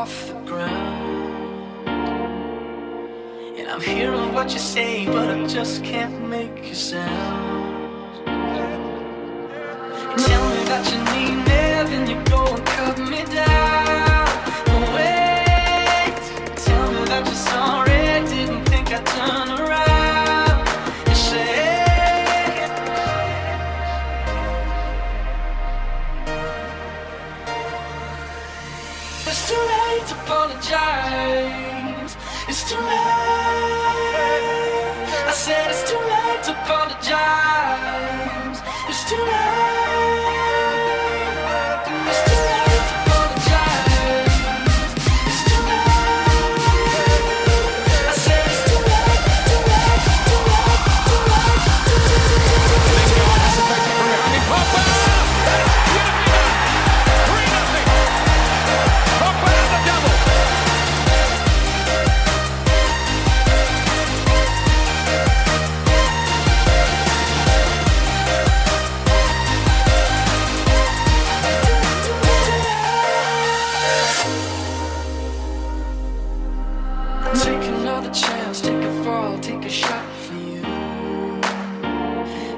off the ground. And I'm hearing what you say, but I just can't make you sound. It's too late to apologize. It's too late. I said it's too late to apologize. Take another chance, take a fall, take a shot for you.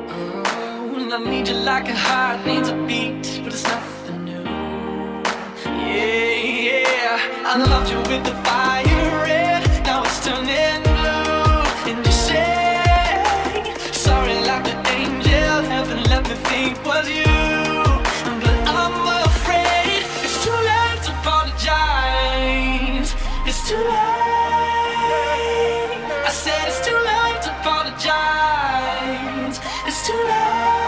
Oh, and I need you like a heart needs a beat, but it's nothing new. Yeah, yeah, I loved you with the fire red, now it's turning blue. And you say, sorry like the angel, heaven let me think was you. Too late. I said it's too late to apologize. It's too late.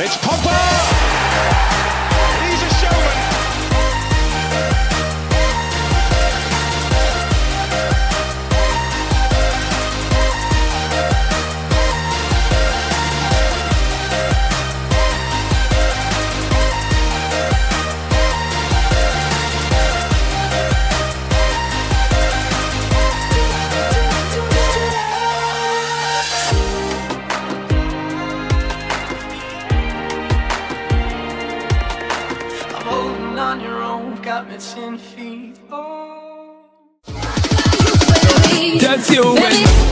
It's! On your own, got ten feet. Oh. That's you, man.